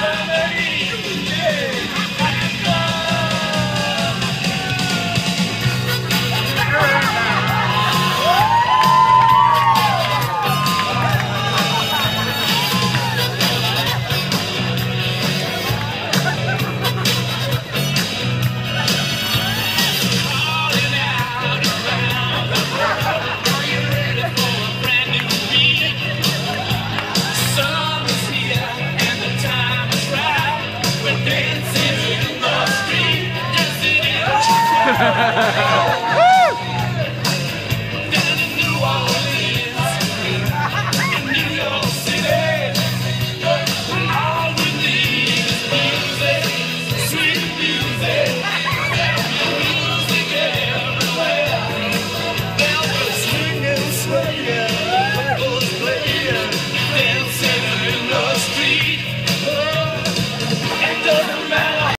Yeah. Yeah.